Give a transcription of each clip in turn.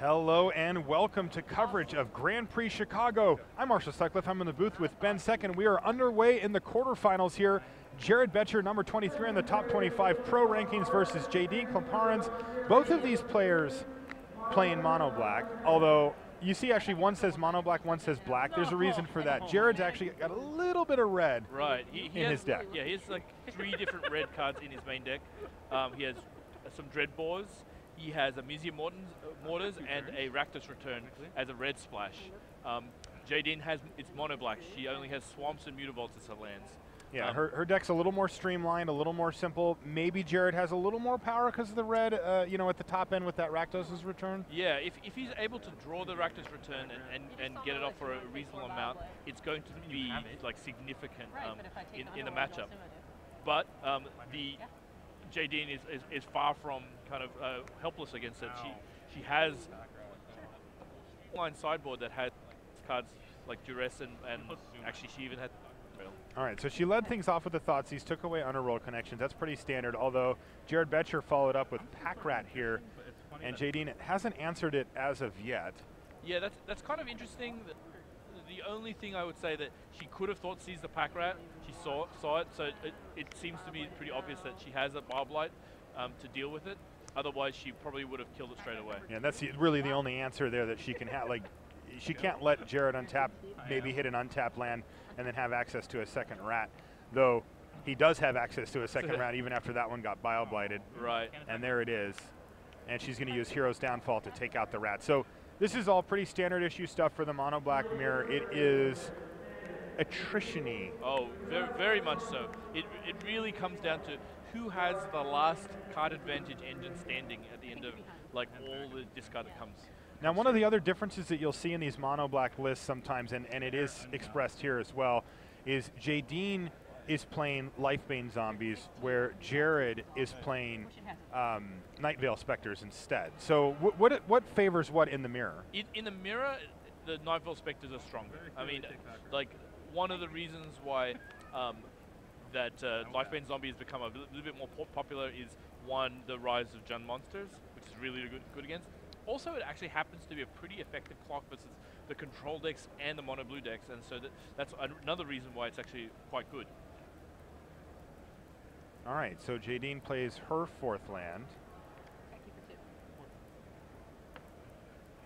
Hello and welcome to coverage of Grand Prix Chicago. I'm Marshall Sutcliffe. I'm in the booth with Ben Second. We are underway in the quarterfinals here. Jared Boettcher, number 23 in the top 25 pro rankings versus JD Klomparens. Both of these players playing mono black, although you see actually one says mono black, one says black. There's a reason for that. Jared's actually got a little bit of red right. he, he in has, his deck. Yeah, he has like three different red cards in his main deck. Um, he has uh, some Dreadbores, he has a Mizzium Mortons, uh, Mortars, and a Rakdos Return as a red splash. Um, Jadine has it's mono black. She only has Swamps and Mutavaults as her lands. Yeah, Um, her, her deck's a little more streamlined, a little more simple. Maybe Jared has a little more power because of the red, uh, you know, at the top end with that Rakdos' return. Yeah, if, if he's able to draw the Rakdos return and, and, and get it off for a reasonable amount, it's going to be like significant um, in, in the matchup. But um, the Jadine is, is, is far from kind of uh, helpless against it. She she has line sideboard that has cards like Duress and, and actually she even had All right, so she led things off with the Thoughtseize, took away underworld connections. That's pretty standard, although Jared Boettcher followed up with Pack Rat here, and Jadine hasn't answered it as of yet. Yeah, that's that's kind of interesting. The only thing I would say that she could have Thoughtseize the pack rat, she saw saw it, so it, it seems to be pretty obvious that she has a Bile Blight um, to deal with it. Otherwise, she probably would have killed it straight away. Yeah, that's the, really the only answer there that she can have. Like, she can't let Jared untap, maybe hit an untapped land, and then have access to a second rat. Though he does have access to a second rat even after that one got Bile Blighted. Right. And there it is. And she's going to use Hero's Downfall to take out the rat. So this is all pretty standard issue stuff for the mono black mirror. It is attrition-y. Oh, very, very much so. It, it really comes down to who has the last card advantage engine standing at the end of like all the discard that comes. Now, one of the other differences that you'll see in these mono black lists sometimes, and, and it is expressed here as well, is Jadine is playing Lifebane Zombies, where Jared is playing um, Night Veil Specters instead. So, wh- what what favors what in the mirror? In, in the mirror, the Nightveil Spectres are stronger. I mean, like, one of the reasons why um, that uh, Lifebane Zombie has become a little, little bit more po- popular is one, the rise of Jund Monsters, which is really good, good against. Also, it actually happens to be a pretty effective clock versus the control decks and the mono blue decks, and so that, that's another reason why it's actually quite good. All right, so Jadine plays her fourth land.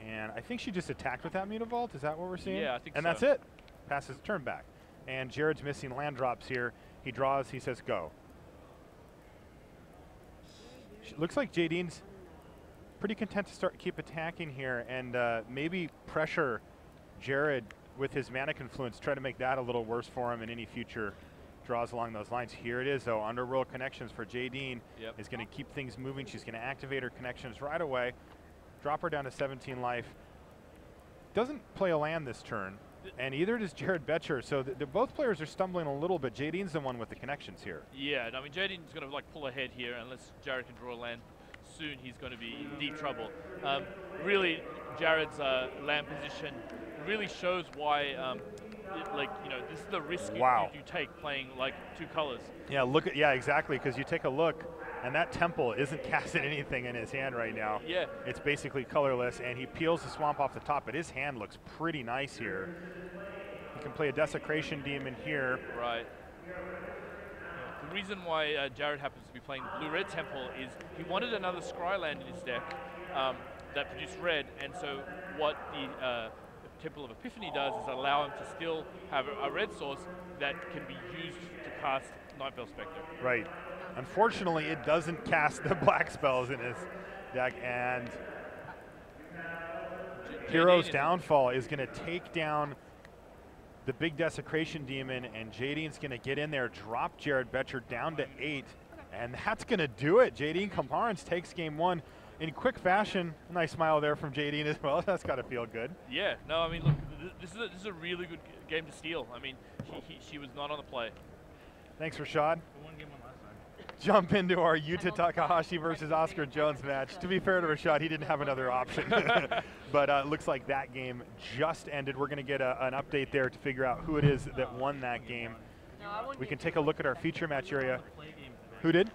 And I think she just attacked with that Mutavault. Is that what we're seeing? Yeah, I think And so. that's it. Passes turn back. And Jared's missing land drops here. He draws. He says go. Sh- Looks like Jadine's pretty content to start keep attacking here and uh, maybe pressure Jared with his mana confluence. Try to make that a little worse for him in any future draws along those lines. Here it is, though. Underworld connections for Jadine Yep. is going to keep things moving. She's going to activate her connections right away, drop her down to 17 life. Doesn't play a land this turn, and either does Jared Boettcher. So th- th- both players are stumbling a little bit. Jadine's the one with the connections here. Yeah, I mean Jadine's going to like pull ahead here unless Jared can draw a land soon. He's going to be in deep trouble. Um, really, Jared's uh, land position really shows why, um, like you know, this is the risk you- Wow. you, you take playing like two colors. Yeah, look at yeah, exactly. Because you take a look, and that temple isn't casting anything in his hand right now. Yeah. It's basically colorless, and he peels the swamp off the top, but his hand looks pretty nice here. He can play a desecration demon here. Right. The reason why uh, Jared happens to be playing Blue Red Temple is he wanted another Scry land in his deck um, that produced red, and so what the uh, Temple of Epiphany does is allow him to still have a, a red source that can be used to cast Night Veil Spectre. Right. Unfortunately, it doesn't cast the black spells in his deck, and Hero's Downfall is going to take down the big Desecration Demon, and Jadine's going to get in there, drop Jared Boettcher down to eight, and that's going to do it. Jadine Klomparens takes game one in quick fashion. Nice smile there from Jadine as well. That's got to feel good. Yeah, no, I mean, look, this is a, this is a really good game to steal. I mean, he, he, she was not on the play. Thanks, Rashad. Jump into our Yuta Takahashi versus Oscar Jones match. To be fair to Rashad, he didn't have another option. but uh, looks like that game just ended. We're going to get a, an update there to figure out who it is that won that game. We can take a look at our feature match area. Who did?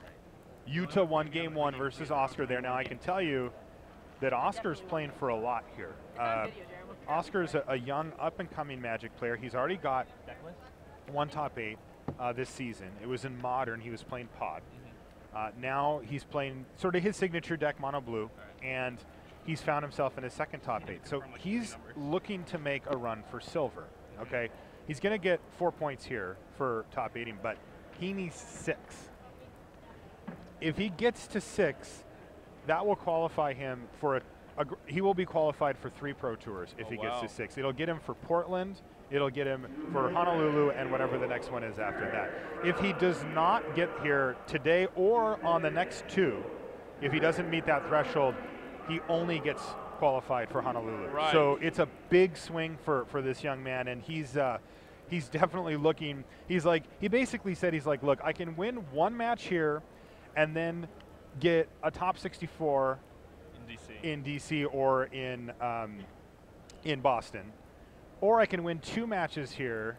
Yuta won game one versus Oscar there. Now I can tell you that Oscar's playing for a lot here. Uh, Oscar's a, a young, up-and-coming Magic player. He's already got one top eight uh, this season. It was in Modern. He was playing Pod. Uh, now he's playing sort of his signature deck, Mono Blue, and he's found himself in his second top eight. So he's looking to make a run for silver. Okay, he's going to get four points here for top eighting, but he needs six. If he gets to six, that will qualify him for a, a gr- he will be qualified for three pro tours if Oh, he wow. gets to six. It'll get him for Portland, it'll get him for Honolulu, and whatever the next one is after that. If he does not get here today or on the next two, if he doesn't meet that threshold, he only gets qualified for Honolulu. Right. So it's a big swing for, for this young man, and he's uh, he's definitely looking. He's like he basically said he's like, look, I can win one match here, and then get a top 64 in DC. in DC or in um, in Boston, or I can win two matches here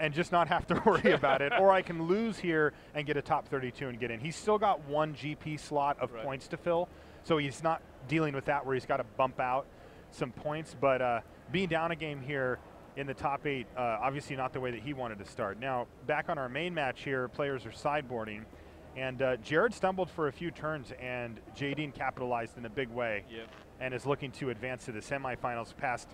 and just not have to worry about it, or I can lose here and get a top 32 and get in. He's still got one GP slot of Right. points to fill, so he's not dealing with that where he's got to bump out some points. But uh, being down a game here in the top eight, uh, obviously not the way that he wanted to start. Now back on our main match here, players are sideboarding. And uh, Jared stumbled for a few turns, and Jadine capitalized in a big way Yep. and is looking to advance to the semifinals past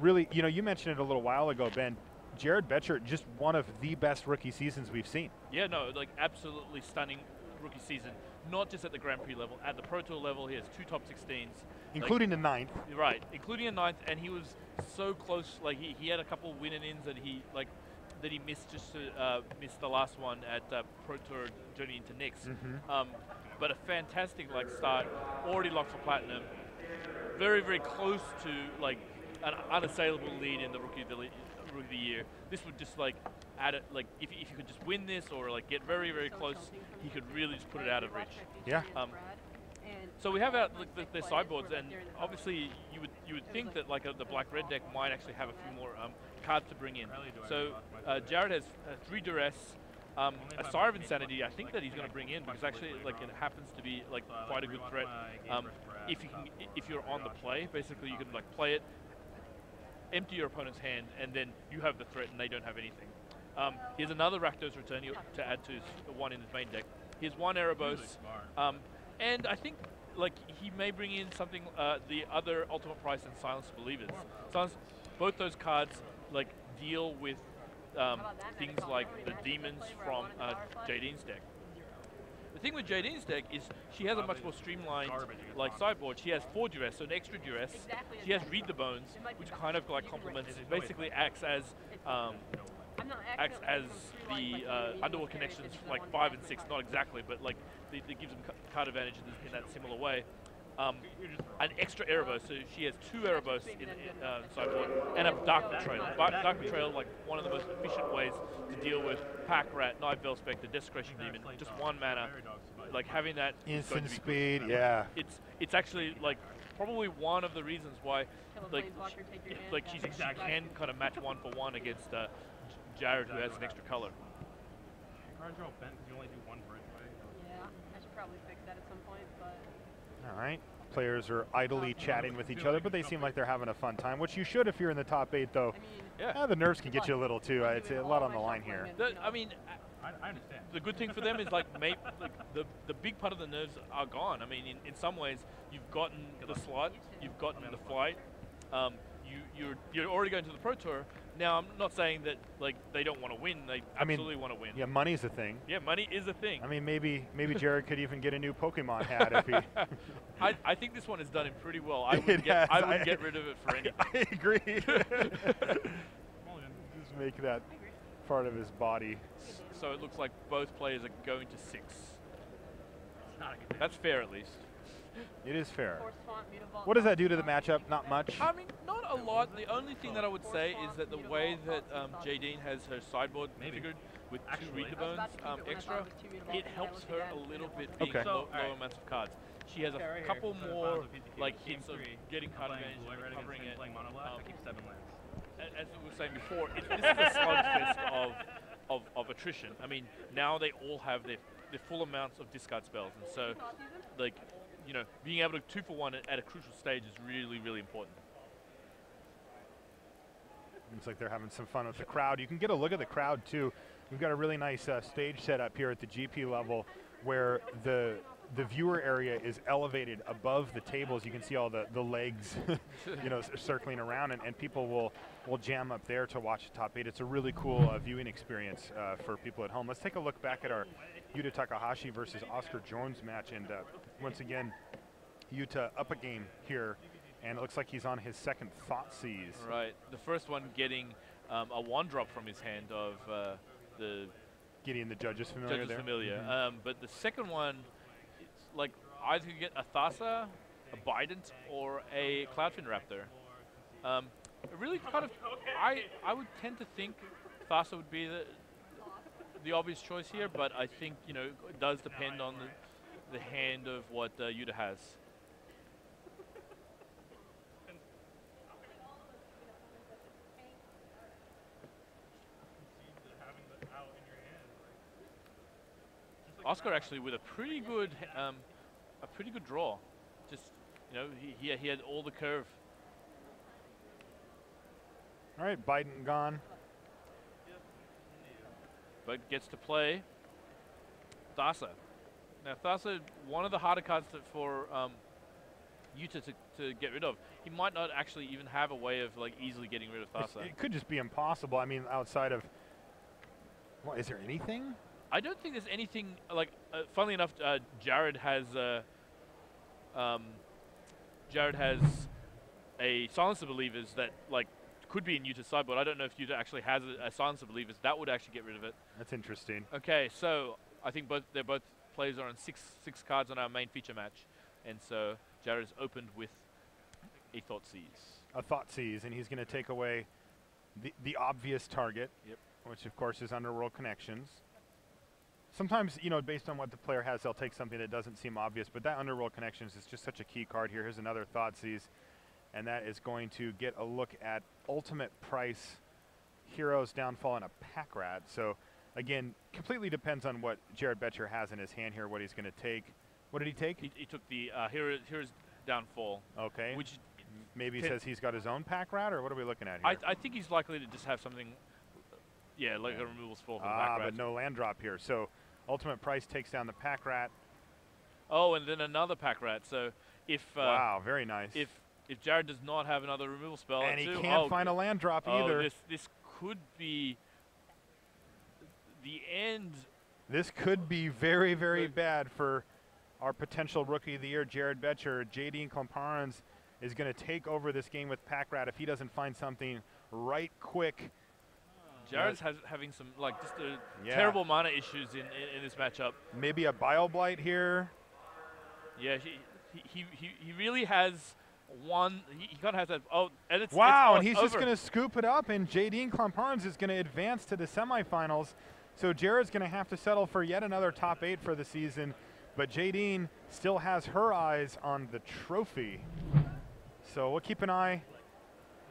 really, you know, you mentioned it a little while ago, Ben. Jared Boettcher, just one of the best rookie seasons we've seen. Yeah, no, like absolutely stunning rookie season. Not just at the Grand Prix level, at the Pro Tour level, he has two top 16s. Including the ninth. Right, including a ninth, and he was so close. Like he, he had a couple win and ins that he like that he missed just to uh, missed the last one at uh, Pro Tour Journey into Nyx. Mhm. Um, but a fantastic like start, already locked for platinum. Very very close to like an unassailable lead in the rookie of the, le- rookie of the year. This would just like add it like if, if you could just win this or like get very very close, he could really just put it out of reach. Yeah. Um, So we have our like, the, the sideboards, and obviously you would you would think that like a, the black red deck might actually have a few more um, cards to bring in. So uh, Jared has uh, three duress, um, a Sire of Insanity. I think that he's going to bring in because actually like it happens to be like quite a good threat. Um, if you can, if you're on the play, basically you can like play it, empty your opponent's hand, and then you have the threat and they don't have anything. Um, here's another Rakdos return to add to his, the one in his main deck. Here's one Erebos, um, and I think like he may bring in something uh, the other Ultimate Price and Silence Believers. Silence, both those cards like deal with um, things like the demons from uh, Jadine's deck. The thing with Jadine's deck is she has a much more streamlined like sideboard. She has four duress, so an extra duress. She has read the bones, which kind of like complements, basically acts as um, acts as the uh, underworld connections like five and six, not exactly, but like it, it gives them card advantage in, in that similar way. Um, an extra Erebos, so she has two Erebos in, in uh, sideboard, and a Dark Betrayal. Ba- Dark Betrayal, like one of the most efficient ways to deal with Pack Rat, Night Veil Spectre, Desecration Demon, just one mana. Like having that is going Instant to be good. speed, yeah. It's it's actually like probably one of the reasons why like sh- like she, she can kind of match one for one against uh, Jared who has an extra color. Card draw bent 'cause you only do one bridge, right? Yeah, I should probably fix that at some point, but All right. Players are idly chatting with each other, but they seem like they're having a fun time, which you should if you're in the top eight, though. I mean, Yeah. Ah, the nerves can get you a little too. Uh, it's a lot on the line here. The, I mean, I, I understand. the good thing for them is like, may, like the the big part of the nerves are gone. I mean, in, in some ways, you've gotten the slot, you've gotten the flight. Um, you you're you're already going to the pro tour. Now, I'm not saying that like they don't want to win. They I mean, absolutely want to win. Yeah, money's a thing. Yeah, money is a thing. I mean, maybe maybe Jared could even get a new Pokemon hat if he. I, I think this one has done him pretty well. I wouldn't get I wouldn't get rid of it for anything. I agree. Well, Just make that part of his body. So it looks like both players are going to six. it's not a good That's fair at least. It is fair. force font, mutable. What does that do to the matchup? Not much. I mean, not a lot. The only thing that I would say is that the way that um, Jadine has her sideboard Maybe. configured with two Actually, read the bones about to keep um, it when I extra, it was too mutable, it and I helps her a little bit being Okay. So, low, alright. low amounts of cards. She has a Yeah, right couple So more files of PTQ, like game hints of three, getting I'm card playing advantage blue and red against covering it. playing mono black. Um, I keep seven lands. as we were saying before, it, this is a slugfest of, of, of attrition. I mean, now they all have their, their full amounts of discard spells, and so like you know, being able to two for one at, at a crucial stage is really, really important. Looks like they're having some fun with the crowd. You can get a look at the crowd too. We've got a really nice uh, stage set up here at the GP level where the the viewer area is elevated above the tables. You can see all the, the legs, you know, circling around, and, and people will will jam up there to watch the top eight. It's a really cool uh, viewing experience uh, for people at home. Let's take a look back at our Yuta Takahashi versus Oscar Jones match, and uh, once again, Yuta up a game here, and it looks like he's on his second Thoughtseize. Right. The first one getting um, a one drop from his hand of uh, the Getting the judges familiar judges there. familiar. Mhm. Um, but the second one, it's like either you get a Thassa, a Bident, or a Cloudfin Raptor. Um, really kind of, I I would tend to think Thassa would be the the obvious choice here, but I think you know it does depend on the the hand of what uh, Yuta has. having the out in your hand. Like, just like Oscar actually with a pretty good um, a pretty good draw. Just you know he he, he had all the curve. All right, Bident gone. but gets to play Thassa. Now Thassa, one of the harder cards to, for um, Yuta to, to get rid of. He might not actually even have a way of like easily getting rid of It's- Thassa. It could just be impossible. I mean, outside of. What, is there anything? I don't think there's anything like. Uh, funnily enough, uh, Jared has. Uh, um, Jared has a silence of believers that like could be in Yuta's sideboard. I don't know if Yuta actually has a, a silence of believers that would actually get rid of it. That's interesting. Okay, so I think both they're both players are on six six cards on our main feature match, and so Jared is opened with a thought Thoughtseize. A thought Thoughtseize, and he's going to take away the, the obvious target, Yep. which of course is Underworld Connections. Sometimes, you know, based on what the player has, they'll take something that doesn't seem obvious, but that Underworld Connections is just such a key card here. Here's another Thoughtseize, and that is going to get a look at Ultimate Price, Heroes, Downfall, and a Pack Rat. So, again, completely depends on what Jared Boettcher has in his hand here, what he's going to take. What did he take? He, he took the uh, here here's downfall, okay. which Maybe he says he's got his own Pack Rat, or what are we looking at here? I, I think he's likely to just have something, yeah, like Yeah. a removal spell for the Ah, back but no land drop here. So Ultimate Price takes down the Pack Rat. Oh, and then another pack rat. So if uh, wow, very nice. if if Jared does not have another removal spell, and he too, can't oh, find a land drop oh, either. This this could be the end. This could be very, very bad for our potential Rookie of the Year, Jared Boettcher. JD Klomparens is going to take over this game with Pack Rat if he doesn't find something right quick. Jared's has, having some like just uh, Yeah. terrible mana issues in, in, in this matchup. Maybe a Bile Blight here. Yeah, he he, he, he, really has one. He, he kind of has that. Oh, and it's Wow, it's and he's over. just going to scoop it up, and JD Klomparens is going to advance to the semifinals. So Jared's going to have to settle for yet another top eight for the season, but JD still has her eyes on the trophy. So we'll keep an eye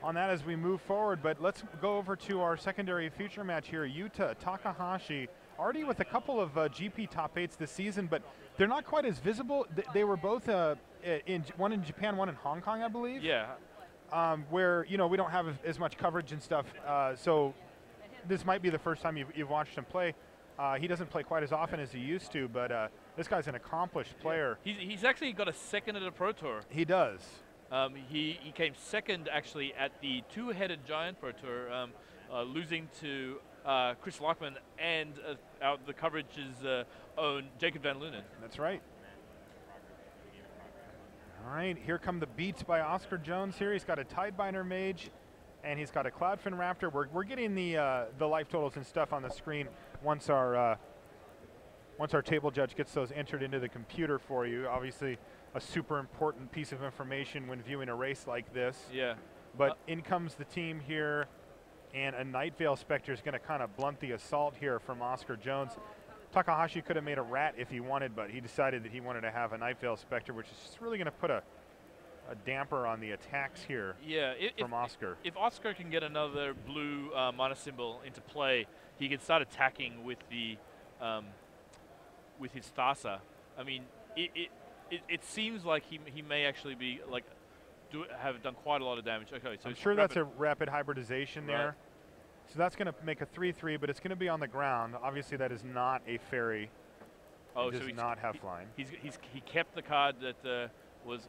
on that as we move forward. But let's go over to our secondary feature match here. Yuta Takahashi, already with a couple of uh, GP top eights this season, but they're not quite as visible. Th- they were both uh, in J- one in Japan, one in Hong Kong, I believe Yeah, um, where you know we don't have as- as much coverage and stuff. Uh, so this might be the first time you've, you've watched him play. Uh, he doesn't play quite as often as he used to, but uh, this guy's an accomplished player. he's he's actually got a second at a Pro Tour. He does. Um, he, he came second actually at the two-headed giant pro tour, um, uh, losing to uh, Chris Lachmann and uh, our, the coverage's uh, own Jacob Van Lunen. That's right. All right, here come the beats by Oscar Jones here. He's got a Tidebinder Mage, and he's got a Cloudfin Raptor. We're, we're getting the uh, the life totals and stuff on the screen once our uh, once our table judge gets those entered into the computer for you. Obviously, a super important piece of information when viewing a race like this. Yeah. But Uh, in comes the team here, and a Night Veil Spectre is going to kind of blunt the assault here from Oscar Jones. Takahashi could have made a rat if he wanted, but he decided that he wanted to have a Night Veil Spectre, which is just really going to put a, a damper on the attacks here Yeah. If, from Oscar. if Oscar can get another blue uh, mana symbol into play, he can start attacking with the um, with his Thassa. I mean, it, it it, it seems like he he may actually be like do have done quite a lot of damage. Okay, so I'm sure that's a rapid hybridization Right. there. So that's going to make a 3-3, but it's going to be on the ground. Obviously, that is not a fairy. oh, so does he's, not have he- flying. He's, he's he kept the card that uh, was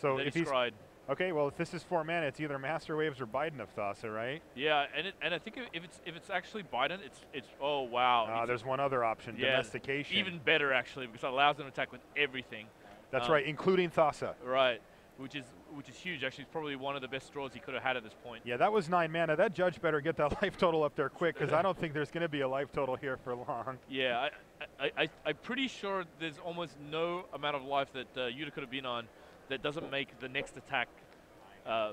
So if he he's scried. okay, well, if this is four mana, it's either Master Waves or Bident of Thassa, right? Yeah, and it, and I think if- if it's if it's actually Bident, it's it's oh wow. Uh, there's one other option, yeah, domestication. even better actually because it allows them to attack with everything. that's um, right, including Thassa. Right, which is which is huge. Actually, it's probably one of the best draws he could have had at this point. Yeah, that was nine mana. That judge better get that life total up there quick because I don't think there's going to be a life total here for long. Yeah, I, I, I, I'm pretty sure there's almost no amount of life that uh, Yuta could have been on that doesn't make the next attack, uh,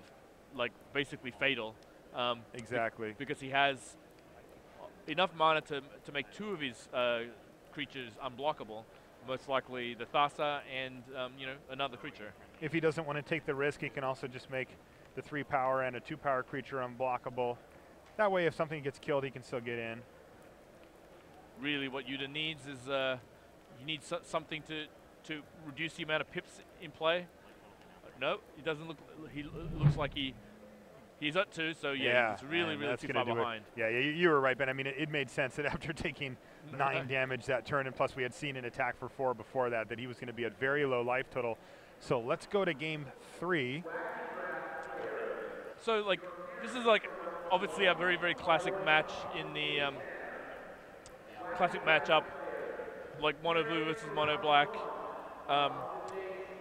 like basically fatal. Um, be- Exactly. because he has enough mana to to make two of his uh, creatures unblockable. Most likely the Thassa and um, you know another creature. If he doesn't want to take the risk, he can also just make the three power and a two power creature unblockable. That way, if something gets killed, he can still get in. Really, what Yuta needs is uh, he needs so- something to to reduce the amount of pips in play. No, he doesn't look. He looks like he he's up two. So yeah, he's really and really that's too far it. behind. Yeah, yeah, you, you were right, Ben. I mean, it, it made sense that after taking nine damage that turn, and plus we had seen an attack for four before that, that he was going to be at very low life total. So let's go to game three. So like this is like obviously a very very classic match in the um, classic matchup, like mono blue versus mono black. Um,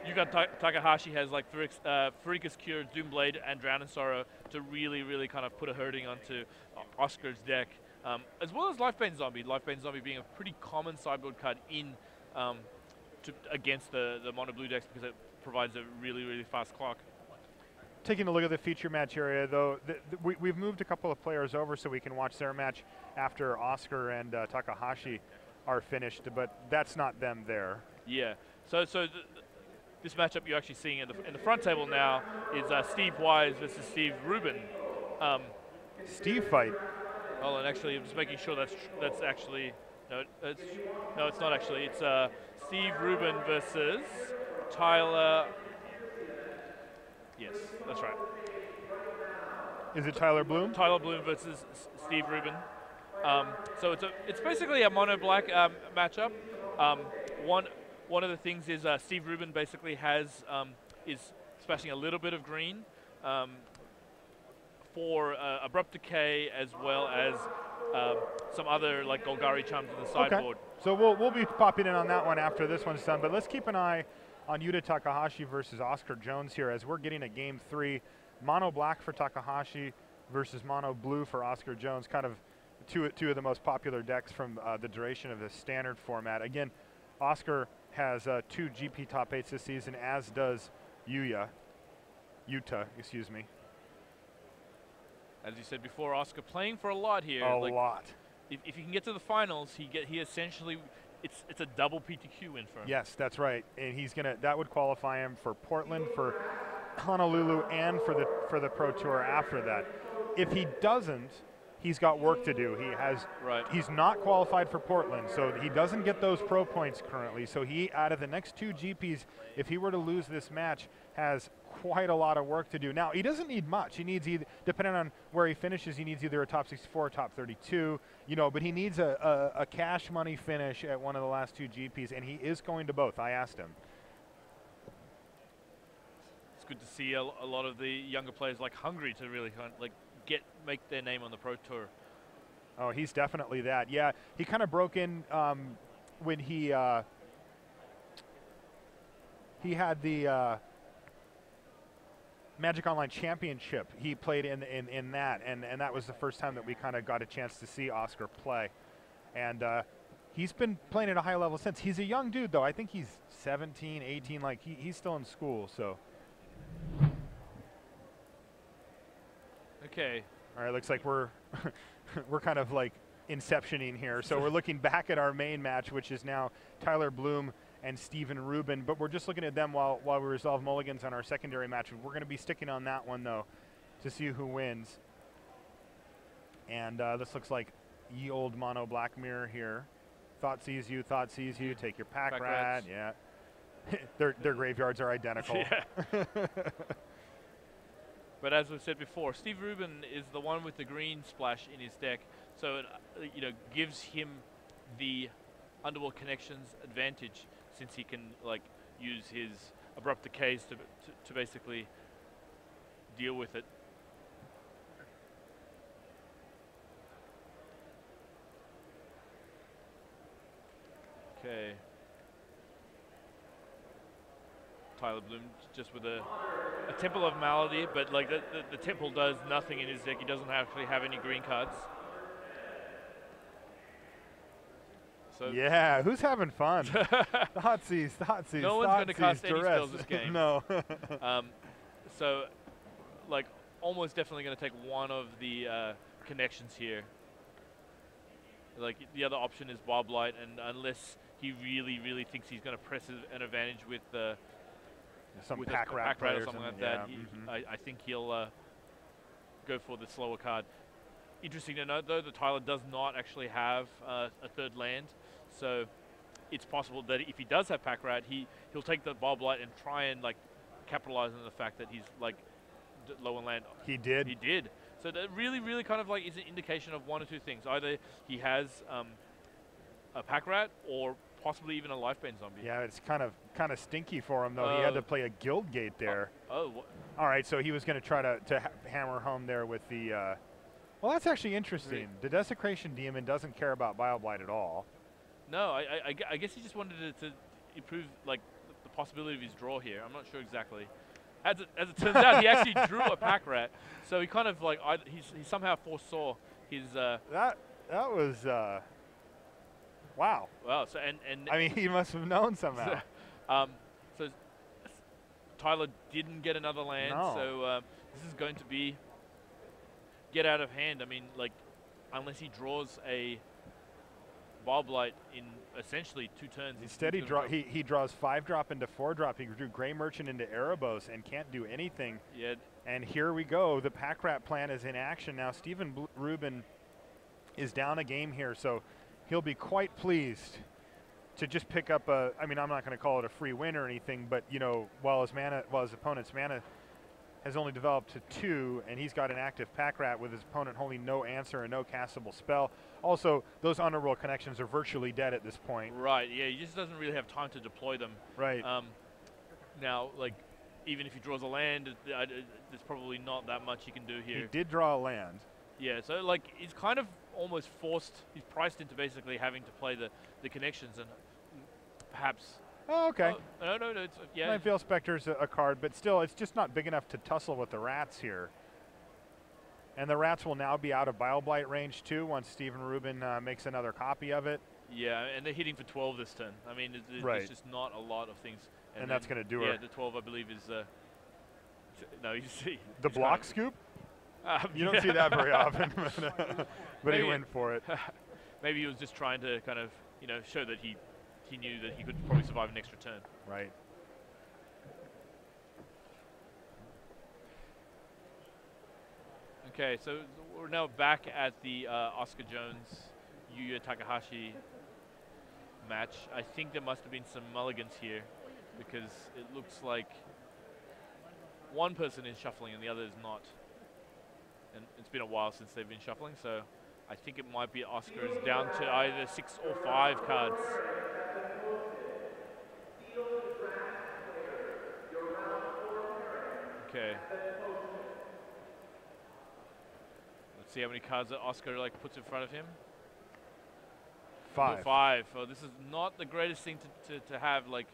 you got Ta- Takahashi has like Furix, uh, Pharika's Cure, Doomblade, and Drown in Sorrow to really really kind of put a hurting onto uh, Oscar's deck, um, as well as Lifebane Zombie. Lifebane Zombie being a pretty common sideboard card in um, to, against the the mono blue decks because it provides a really really fast clock. Taking a look at the feature match area, though, th- th- we, we've moved a couple of players over so we can watch their match after Oscar and uh, Takahashi are finished, but that's not them there. Yeah. So so th- this matchup you're actually seeing in the in the front table now is uh, Steve Wise versus Steve Rubin. Um, Steve fight. hold on, actually, I'm just making sure that's tr- that's actually no, it's no, it's not actually. It's uh, Steve Rubin versus Tyler. Yes, that's right. Is it Tyler Bloom? Tyler Bloom versus S- Steve Rubin. Um, so it's a, it's basically a mono black um, matchup. Um, one one of the things is uh, Steve Rubin basically has um, is splashing a little bit of green um, for uh, abrupt decay as well as um, some other like Golgari charms in the sideboard. Okay. So we'll, we'll be popping in on that one after this one's done, but let's keep an eye on Yuta Takahashi versus Oscar Jones here as we're getting a game three. Mono black for Takahashi versus mono blue for Oscar Jones, kind of two, two of the most popular decks from uh, the duration of the standard format. Again, Oscar has uh, two GP top eights this season, as does Yuya. Yuta, excuse me. As you said before, Oscar playing for a lot here. a like lot. If, if he can get to the finals, he get he essentially it's it's a double PTQ win for him. Yes, that's right. And he's gonna that would qualify him for Portland, for Honolulu, and for the for the Pro Tour after that. If he doesn't, he's got work to do. He has Right. he's not qualified for Portland, so he doesn't get those pro points currently. So he out of the next two GPs, if he were to lose this match, has quite a lot of work to do. Now he doesn't need much. He needs either depending on where he finishes, he needs either a top 64 or top 32, you know, but he needs a, a, a cash money finish at one of the last two GPs, and he is going to both. I asked him. It's good to see a, a lot of the younger players like hungry to really kind of like get make their name on the pro tour. Oh, he's definitely that. Yeah, he kind of broke in um, when he uh, he had the uh, Magic Online Championship. He played in, in in that, and and that was the first time that we kind of got a chance to see Oscar play, and. Uh, He's been playing at a high level since. He's a young dude, though. I think he's 17, 18. Like he, he's still in school. So, Okay. all right, looks like we're we're kind of like inceptioning here. So we're looking back at our main match, which is now Tyler Bloom and Stephen Rubin. But we're just looking at them while while we resolve mulligans on our secondary match. We're going to be sticking on that one though, to see who wins. And uh, this looks like ye old mono black mirror here. Thought sees you, thought sees you, take your pack, Pack rat. rats. Yeah. their, their graveyards are identical. Yeah. But as we said before, Steve Rubin is the one with the green splash in his deck, so it uh, you know gives him the underworld connections advantage since he can like use his abrupt decays to, to, to basically deal with it. Okay. Tyler Bloom just with a, a Temple of Malady, but like the, the, the Temple does nothing in his deck. He doesn't actually have any green cards. So Yeah, who's having fun? the hot seas, the hot seas. No the one's hot gonna cast any duress. spells this game. no. Um, so, like, almost definitely going to take one of the uh, connections here. Like, the other option is Bile Blight, and unless he really, really thinks he's going to press an advantage with uh, Some with pack a rat pack rat or something like yeah, that, he, mhm. I, I think he'll uh, go for the slower card. Interesting to note, though, that Tyler does not actually have uh, a third land, so it's possible that if he does have pack rat, he he'll take the Bile Blight and try and like capitalize on the fact that he's like d- low on land. He did. He did. So that really, really kind of like is an indication of one or two things. Either he has um, a pack rat, or possibly even a lifebane zombie. Yeah, it's kind of kind of stinky for him though. he had Uh, to play a guild gate there. Oh, wha- All right, so he was going to try to to ha- hammer home there with the. Uh, well, that's actually interesting. The desecration demon doesn't care about Bile-Blight at all. No, I, I- I guess he just wanted to, to improve like the, possibility of his draw here. I'm not sure exactly. As it, as it turns out, he actually drew a pack rat, so he kind of like he somehow foresaw his uh, That that was. Uh, wow. Wow. So and and I mean, he must have known somehow. um, so Tyler didn't get another land, No. so um, this is going to be get out of hand. I mean, like unless he draws a Bile Blight in essentially two turns. Instead, he draw he, he draws five drop into four drop. He drew Gray Merchant into Erebos and can't do anything. Yeah, And here we go. The pack rat plan is in action now. Stephen Rubin is down a game here, so he'll be quite pleased to just pick up a. I mean, I'm not going to call it a free win or anything, but you know, while his mana, while his opponent's mana has only developed to two, and he's got an active pack rat with his opponent holding no answer and no castable spell. Also, those underworld connections are virtually dead at this point. right. Yeah, he just doesn't really have time to deploy them. Right. Um, now, like even if he draws a land, it- I- it- there's probably not that much he can do here. he did draw a land. Yeah, so like he's kind of almost forced. He's priced into basically having to play the the connections and perhaps. Oh, okay. Oh, no, no, no. It's, yeah. Nightveil Spectre's a, a card, but still, it's just not big enough to tussle with the rats here. And the rats will now be out of Bile Blight range too once Stephen Rubin uh, makes another copy of it. Yeah, and they're hitting for 12 this turn. I mean, it- Right. there's just not a lot of things. And that's gonna do it. Yeah, the 12 I believe is. Uh, no, you see. The block scoop? um, You don't see that very often, but, but he went for it. Maybe he was just trying to kind of, you know, show that he he knew that he could probably survive an extra turn. Right. Okay, so we're now back at the uh, Oscar Jones Yuya Takahashi match. I think there must have been some mulligans here because it looks like one person is shuffling and the other is not. And it's been a while since they've been shuffling, so I think it might be Oscar is down to either six or five cards. Okay. Let's see how many cards that Oscar like puts in front of him. Five. Five. Oh, this is not the greatest thing to, to, to have like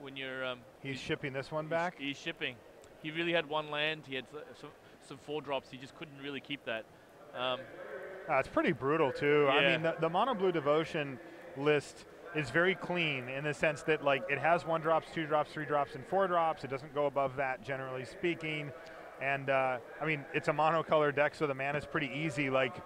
when you're um, He's shipping this one he's- back. He's, shipping. He really had one land. He had some some four drops. He just couldn't really keep that. Um, Uh, it's pretty brutal too. I mean, the, the mono blue devotion list is very clean in the sense that like it has one drops, two drops, three drops, and four drops. It doesn't go above that, generally speaking. And uh, I mean, it's a monocolor deck, so the mana is pretty easy. Like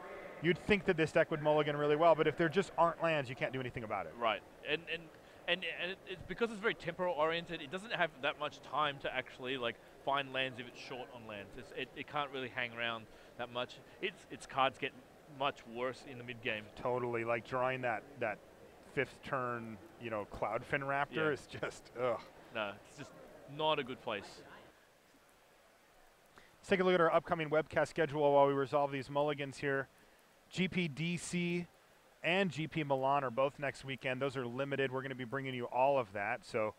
you'd think that this deck would mulligan really well, but if there just aren't lands, you can't do anything about it. right. And and and and it, it's because it's very temporal oriented. It doesn't have that much time to actually like find lands if it's short on lands. It's, it it can't really hang around that much. Its its cards get much worse in the mid game. Totally, like drawing that that fifth turn, you know, Cloudfin Raptor Yeah. is just ugh. No, it's just not a good place. Let's take a look at our upcoming webcast schedule while we resolve these mulligans here. GPDC and GP Milan are both next weekend. Those are limited. We're going to be bringing you all of that. So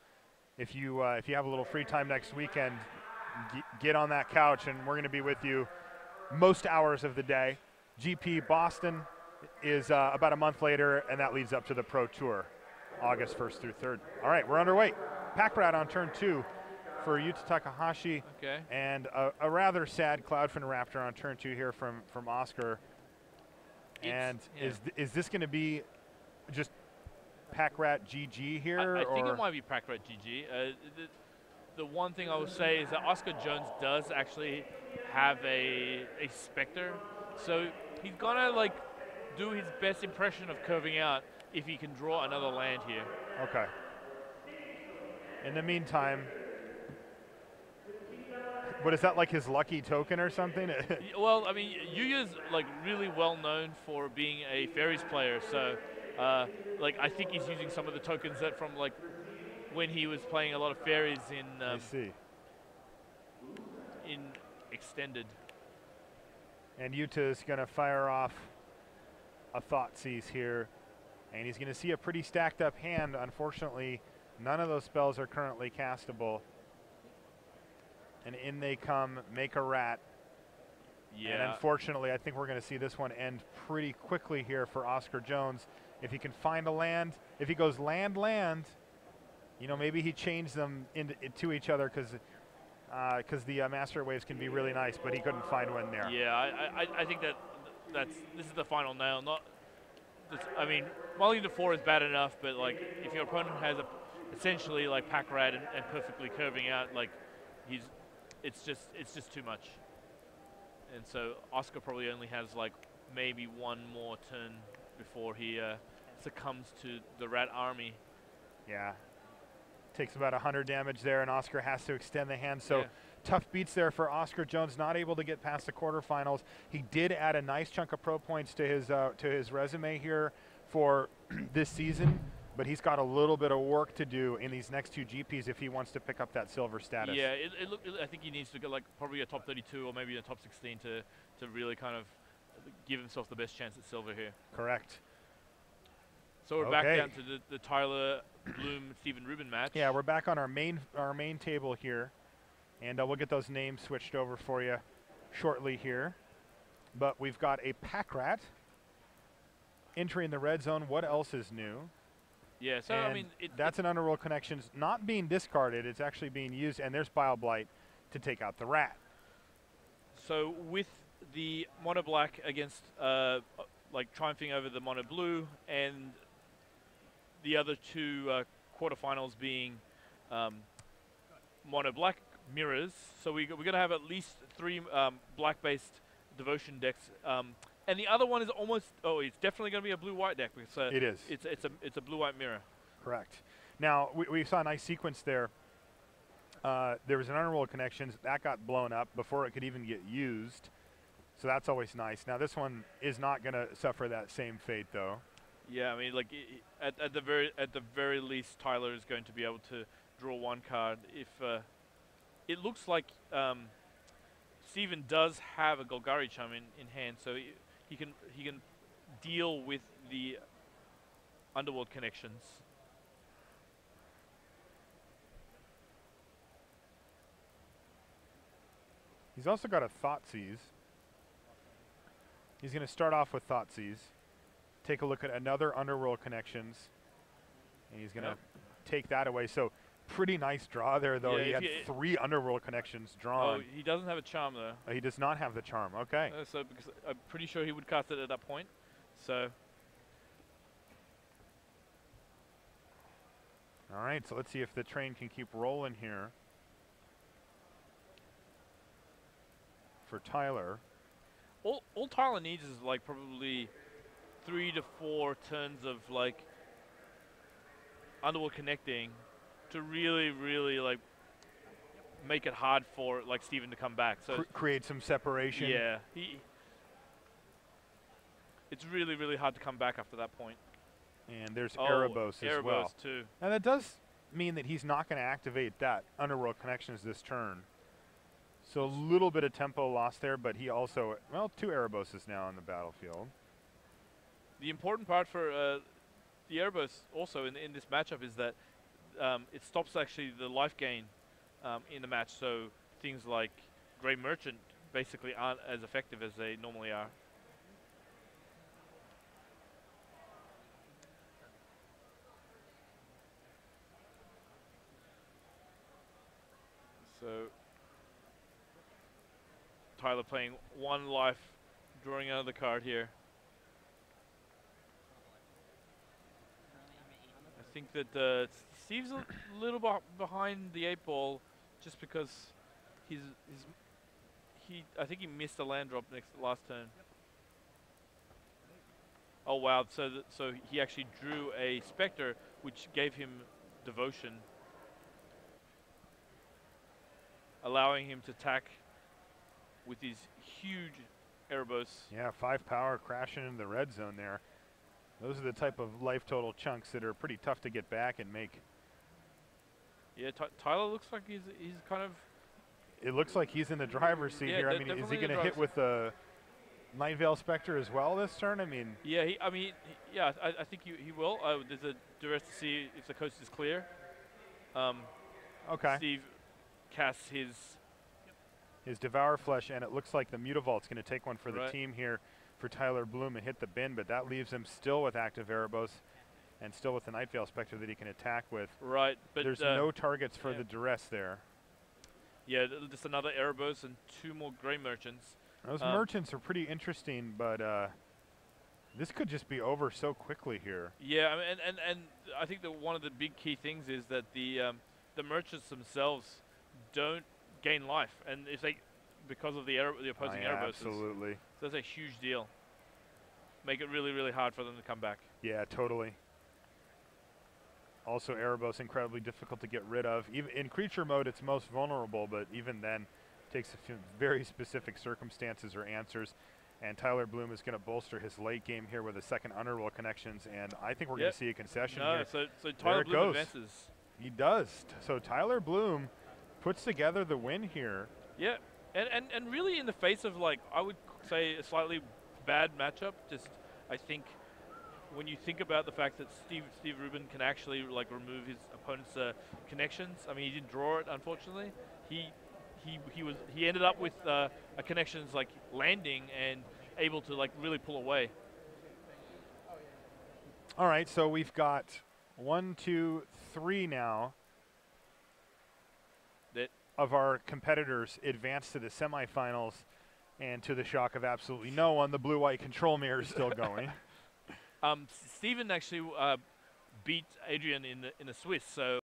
if you uh, if you have a little free time next weekend, g- get on that couch, and we're going to be with you most hours of the day. GP Boston is uh, about a month later, and that leads up to the Pro Tour, August 1st through 3rd. All right, we're underway. Pack Rat on turn two for Yuta Takahashi. Okay. And a, a rather sad Cloudfin Raptor on turn two here from from Oscar. It's- and yeah. is th- is this going to be just Pack Rat GG here, I, I think it might be Pack Rat GG. Uh, the, the one thing I will say is that Oscar Jones does actually have a a Spectre, so he's gonna like do his best impression of curving out if he can draw another land here. okay? In the meantime, what is that like his lucky token or something? Well, I mean, Yuya's like really well known for being a fairies player, so uh, like I think he's using some of the tokens that from like when he was playing a lot of fairies in I um, see. in extended. And Yuta is going to fire off a thought Thoughtseize here. And he's going to see a pretty stacked up hand. Unfortunately, none of those spells are currently castable. And in they come, make a rat. Yeah. And unfortunately, I think we're going to see this one end pretty quickly here for Oscar Jones. If he can find a land, if he goes land, land, you know, maybe he changed them into, to each other because because the uh, master waves can be really nice, but he couldn't find one there. Yeah, I, I, I think that that's this is the final nail. Not, this, I mean, mulligan to four is bad enough, but like if your opponent has a essentially like pack rat and, and perfectly curving out, like he's, it's just it's just too much. And so Oscar probably only has like maybe one more turn before he uh, succumbs to the rat army. Yeah. Takes about 100 damage there, and Oscar has to extend the hand. So Yeah. tough beats there for Oscar Jones, not able to get past the quarterfinals. He did add a nice chunk of pro points to his uh, to his resume here for this season, but he's got a little bit of work to do in these next two GPs if he wants to pick up that silver status. Yeah, it, it look, I think he needs to get like probably a top 32 or maybe a top 16 to to really kind of give himself the best chance at silver here. Correct. So we're back down to the, the Tyler Bloom Stephen Rubin match. Yeah, we're back on our main our main table here, and uh, we'll get those names switched over for you shortly here. But we've got a pack rat entering the red zone. What else is new? yeah. So I mean, it, that's an underworld connections not being discarded. It's actually being used, and there's Bile Blight to take out the rat. so with the mono black against uh, like triumphing over the mono blue and the other two uh, quarterfinals being um, mono black mirrors. So we, we're going to have at least three um, black based devotion decks. Um, and the other one is almost oh it's definitely going to be a blue white deck because uh, It is. it's it's a it's a blue white mirror. Correct. Now we, we saw a nice sequence there. Uh, there was an underworld connections that got blown up before it could even get used, so that's always nice. Now this one is not going to suffer that same fate though. Yeah, I mean, like at, at the very at the very least, Tyler is going to be able to draw one card. If uh, it looks like um, Steven does have a Golgari Charm in, in hand, so he, he can he can deal with the underworld connections. He's also got a Thoughtseize. He's going to start off with Thoughtseize, take a look at another Underworld Connections, and he's going to Yep. take that away. So pretty nice draw there, though. Yeah, he had three Underworld Connections drawn. Oh, he doesn't have a charm though, Uh, he does not have the charm. Okay. uh, so because I'm pretty sure he would cast it at that point. So All right, so let's see if the train can keep rolling here. For Tyler. all all Tyler needs is like probably three to four turns of like underworld connecting to really, really like make it hard for like Steven to come back. So cr- create some separation. yeah, he. It's really, really hard to come back after that point. And there's Oh, Erebos as Erebos well. too. And that does mean that he's not going to activate that Underworld Connections this turn. So a little bit of tempo lost there, but he also, well, two Ereboses now on the battlefield. The important part for uh, the Erebos also in, in this matchup is that um, it stops actually the life gain um, in the match. So things like Grey Merchant basically aren't as effective as they normally are. So Tyler playing one life, drawing another card here. Think that uh, Steve's a little beh behind the eight ball, just because he's, he's he I think he missed a land drop next last turn. Oh wow! So th so he actually drew a specter, which gave him devotion, allowing him to attack with his huge Erebos. Yeah, five power crashing into the red zone there. Those are the type of life total chunks that are pretty tough to get back and make. Yeah, Ty Tyler looks like he's he's kind of It looks like he's in the driver's seat Yeah, here. I mean, is he going to hit with the Night Veil Spectre as well this turn? I mean, Yeah, he, I mean, he, yeah, I, I think he, he will. Uh, there's a duress to see if the coast is clear. Um, okay. Steve casts his. His Devour Flesh, and it looks like the Mutavault's going to take one for the team here for Tyler Bloom and hit the bin, but that leaves him still with active Erebos and still with the Night Veil Spectre that he can attack with. Right, but There's uh, no targets for yeah. the duress there. yeah, just another Erebos and two more Grey Merchants. Those Um, merchants are pretty interesting, but uh, this could just be over so quickly here. Yeah, I mean, and, and and I think that one of the big key things is that the um, the merchants themselves don't gain life, and if they because of the Ere- the Oh, opposing yeah, Erebos, absolutely. so that's a huge deal. Make it really really hard for them to come back. Yeah, totally. Also, Erebos incredibly difficult to get rid of. Even in creature mode, it's most vulnerable, but even then, takes a few very specific circumstances or answers. And Tyler Bloom is going to bolster his late game here with a second underworld connections, and I think we're going to see a concession No, here. so so Tyler Bloom goes. advances. He does. So Tyler Bloom puts together the win here. Yeah, and, and and really in the face of like I would say a slightly bad matchup, just I think when you think about the fact that Steve Steve Rubin can actually like remove his opponent's uh, connections. I mean, he didn't draw it unfortunately. He he he was he ended up with uh, a connections like landing and able to like really pull away. All right, so we've got one, two, three now of our competitors advance to the semifinals, and to the shock of absolutely no one, the blue-white control mirror is still going. um, S- Steven actually uh, beat Adrian in the in the Swiss, so.